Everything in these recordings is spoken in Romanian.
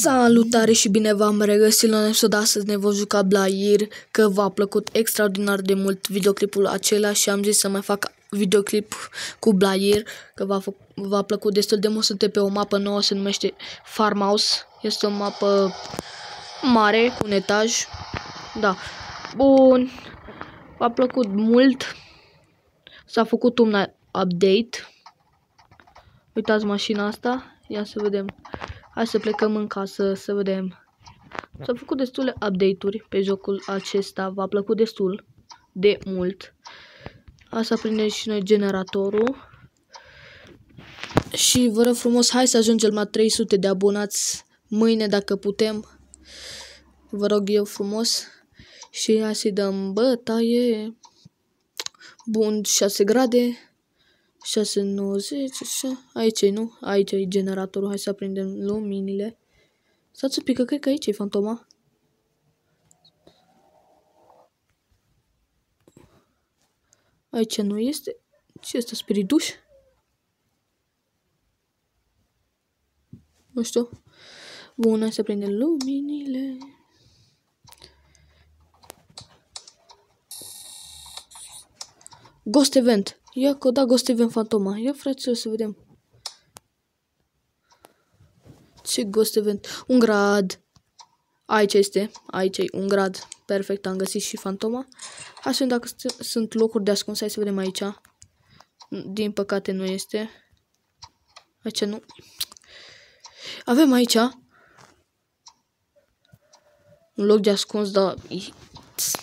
Salutare și bine v-am regăsit la episod astăzi. Ne vom juca Blair Că v-a plăcut extraordinar de mult videoclipul acela și am zis să mai fac videoclip cu Blair Că v-a plăcut destul de mult, suntem pe o mapă nouă, se numește Farmhouse. Este o mapă mare, cu un etaj. Da, bun. V-a plăcut mult. S-a făcut un update. Uitați mașina asta, ia să vedem Hai să plecăm în casă să vedem. S-au făcut destule update-uri pe jocul acesta. V-a plăcut destul de mult. Asta prinde și noi generatorul. Și vă rog frumos, hai să ajungem la 300 de abonați mâine dacă putem. Vă rog eu frumos. Și hai să-i dăm bătaie. Bun, 6 grade. 690, așa. Aici e, nu? Aici e generatorul. Hai să aprindem luminile. Stați un pic, că cred că aici e fantoma. Aici nu este. Ce este spiriduș? Nu știu. Bun, hai să prindem luminile. Ghost Event. Ia că da Ghost Event Fantoma. Ia frate, să vedem. Ce Ghost Event? Un grad. Aici este. Aici e un grad. Perfect, am găsit și Fantoma. Hai să dacă sunt locuri de ascuns. Hai să vedem aici. Din păcate nu este. Aici nu. Avem aici un loc de ascuns, dar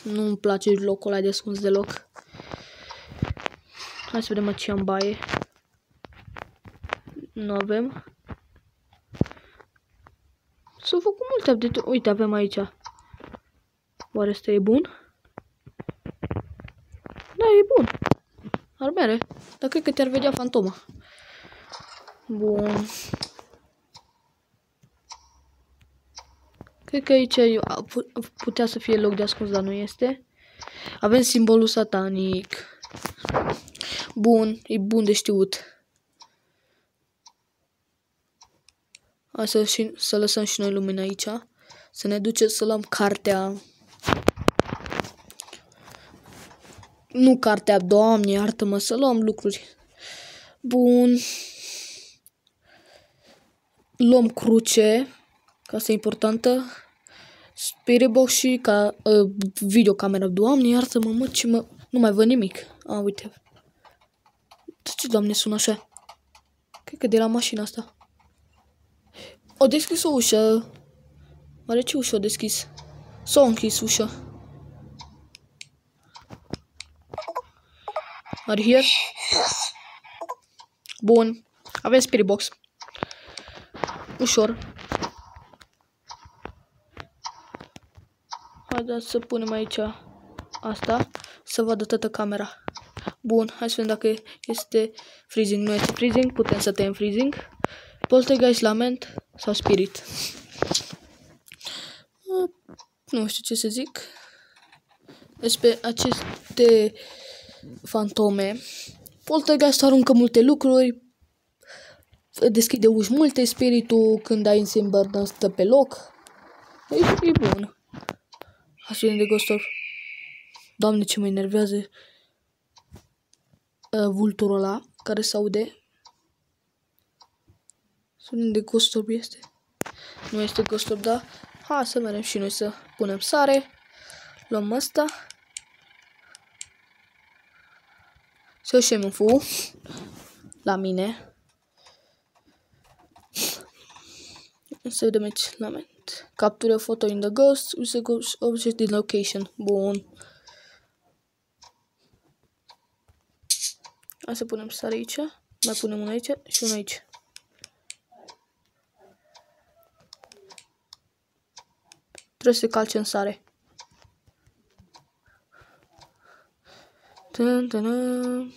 nu-mi place locul ăla de ascuns deloc. Hai să vedem ce am baie. Nu avem. S-au făcut multe update Uite, avem aici. Oare asta e bun? Da, e bun. Ar mere. Dar cred că te-ar vedea fantoma. Bun. Cred că aici putea să fie loc de ascuns, dar nu este. Avem simbolul satanic. Bun, e bun de știut. Hai să, și, să lăsăm și noi lumina aici. Să ne ducem să luăm cartea. Nu cartea, doamne, iartă-mă, să luăm lucruri. Bun. Luăm cruce, ca să e importantă. Spirit box și ca uh, videocamera. Doamne, iartă-mă, mă, ce mă... Nu mai văd nimic. A, uite. De ce, doamne, sună așa? Cred că de la mașina asta. O deschis o ușă. Oare ce ușă o deschis? S-a închis ușa. Are here? Bun. Avem spirit box. Ușor. Haideți să punem aici asta. Să vadă toată camera. Bun, hai să vedem dacă este freezing. Nu este freezing, putem să tăiem freezing. Poltergeist, lament sau spirit. Nu știu ce să zic. Despre aceste fantome. Poltergeist aruncă multe lucruri. Deschide uși multe. Spiritul când ai în Simburn stă pe loc. E, e bun. Hai să vedem de Ghost of. Doamne, ce mă enervează uh, vulturul ăla care se aude. Sunt de Ghost Orb este. Nu este Ghost Orb, da? Hai să mergem și noi să punem sare. Luăm asta. Să ieșim în fu. La mine. Să vedem aici. Lament. Capture photo in the ghost. Use ghost object in location. Bun. Hai să punem sare aici. Mai punem unul aici și unul aici. Trebuie să calce în sare. Tum, tum,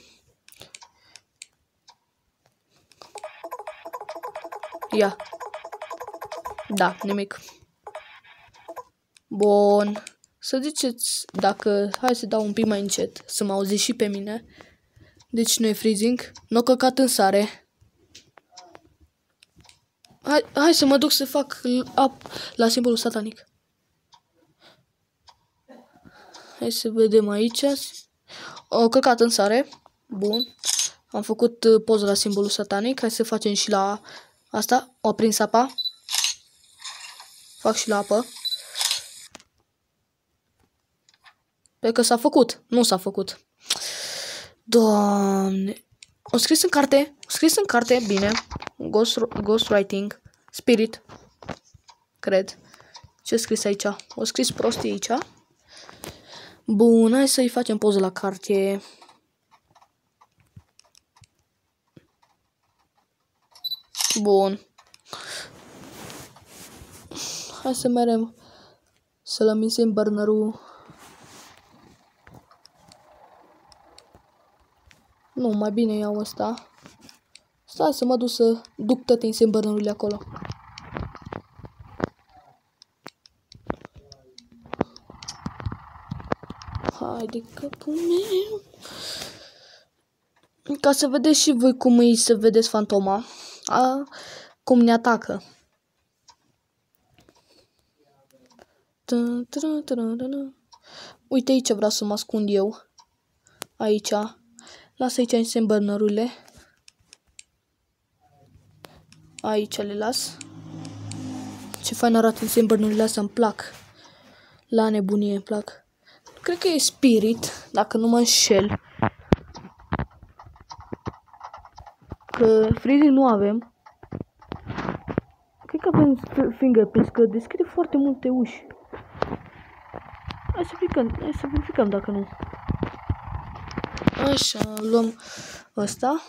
Ia. Da, nimic. Bun. Să ziceți dacă... Hai să dau un pic mai încet. Să mă auziți și pe mine. Deci nu e freezing. Nu n-o căcat în sare. Hai, hai să mă duc să fac up la simbolul satanic. Hai să vedem aici. O căcat în sare. Bun. Am făcut uh, poză la simbolul satanic. Hai să facem și la asta. O prins apa. Fac și la apă. Pe că s-a făcut. Nu s-a făcut. Doamne. O scris în carte. O scris în carte. Bine. Ghost, ghostwriting. Spirit. Cred. Ce scris aici? O scris prostii aici. Bun, hai să-i facem poză la carte. Bun. Hai să merem să lămisim bărnărul. Nu, mai bine iau ăsta. Stai să mă duc să duc toate bărnărurile acolo. Hai de capul meu. Ca să vedeți și voi cum îi să vedeți fantoma. A, cum ne atacă. Uite aici vreau să mă ascund eu. Aici. Lasă aici însembărnărurile. Aici le las. Ce fain arată însembărnărurile astea, îmi plac. La nebunie îmi plac. Cred că e Spirit, dacă nu mă înșel. Că freezing nu avem. Cred că avem fingerprints, că deschide foarte multe uși. Hai să verificăm, hai să verificăm dacă nu. Așa, luăm ăsta.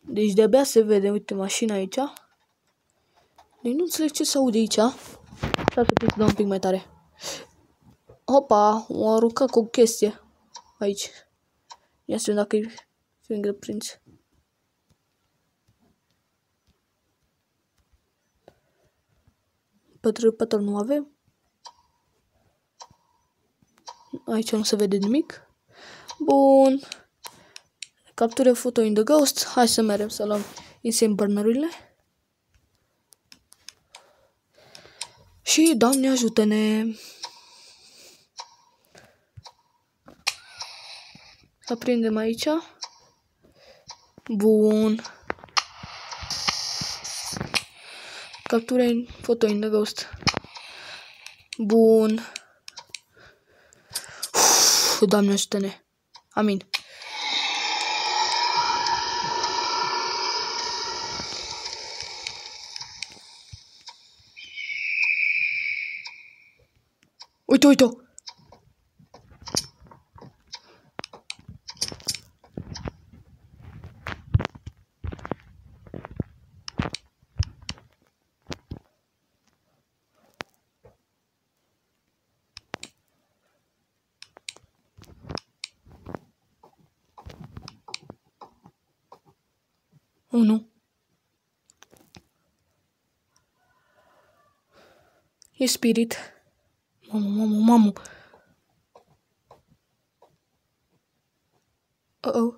Deci de-abia se vede, uite, mașina aici. Deci nu înțeleg ce se aude aici. Să să dau un pic mai tare. Opa, o aruncat cu o chestie. Aici. Ia să vedem dacă e fingerprints. Pătrăpător nu avem. Aici nu se vede nimic. Bun. Captură foto in the ghost. Hai să merem să luăm insane burner-urile. Și, Doamne ajută-ne! Aprindem aici. Bun. Captura în foto in the ghost. Bun. Uf, Doamne ajută-ne. I mean, Wait! Wait! 1. E spirit. Mamă, mamă, mamă. Uh-oh.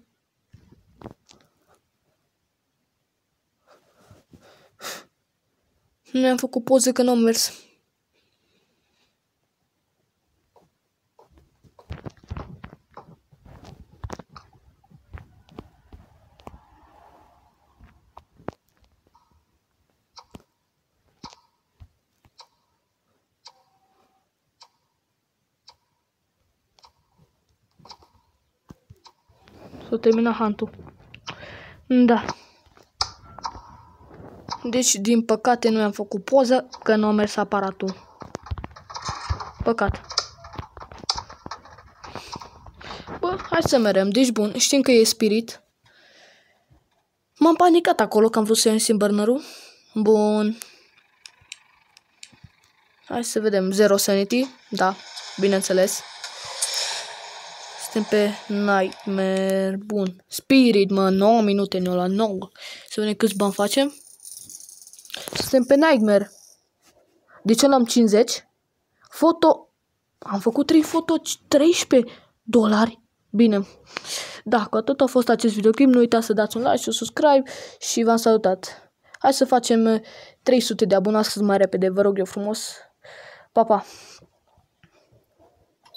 Nu am făcut poze că nu am mers. S-a terminat hantul. Da. Deci, din păcate, nu am făcut poză, că nu a mers aparatul. Păcat. Bă, hai să merem. Deci, bun, știm că e spirit. M-am panicat acolo că am vrut să iau burner Bun. Hai să vedem. Zero sanity. Da, bineînțeles. Suntem pe Nightmare. Bun. Spirit, mă, 9 minute ne-o la 9. Să vedem câți bani facem. Suntem pe Nightmare. De ce l-am 50? Foto. Am făcut 3 foto, 13 dolari. Bine. Da, cu atât a fost acest videoclip. Nu uitați să dați un like și un subscribe și v-am salutat. Hai să facem 300 de abonați cât mai repede, vă rog eu frumos. Pa, pa!